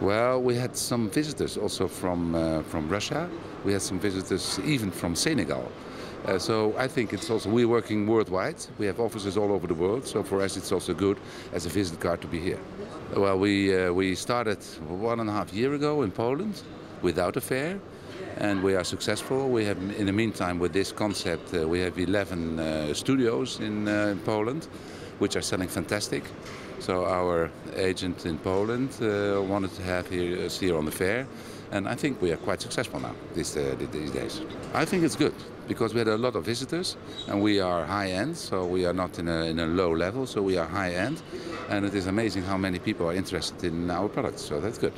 Well, we had some visitors also from uh, from Russia. We had some visitors even from Senegal. Uh, so I think it's also we're working worldwide. We have offices all over the world. So for us, it's also good as a visit card to be here. Well, we uh, we started one and a half year ago in Poland without a fair, and we are successful. We have in the meantime with this concept uh, we have 11 uh, studios in, uh, in Poland, which are selling fantastic. So our agent in Poland uh, wanted to have here, us here on the fair, and I think we are quite successful now these, uh, these days. I think it's good because we had a lot of visitors, and we are high end, so we are not in a, in a low level, so we are high end, and it is amazing how many people are interested in our products. So that's good.